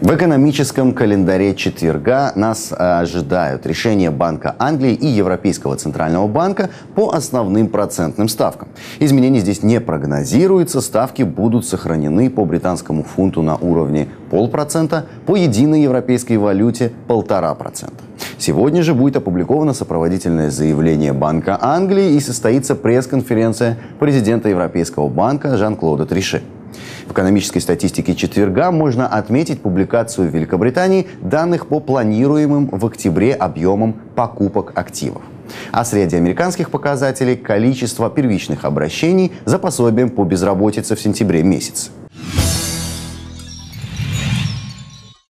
В экономическом календаре четверга нас э, ожидают решения Банка Англии и Европейского Центрального банка по основным процентным ставкам. Изменений здесь не прогнозируется, ставки будут сохранены по британскому фунту на уровне полпроцента, по единой европейской валюте полтора процента. Сегодня же будет опубликовано сопроводительное заявление Банка Англии и состоится пресс-конференция президента Европейского банка Жан-Клода Трише. В экономической статистике четверга можно отметить публикацию в Великобритании данных по планируемым в октябре объемам покупок активов. А среди американских показателей количество первичных обращений за пособием по безработице в сентябре месяце.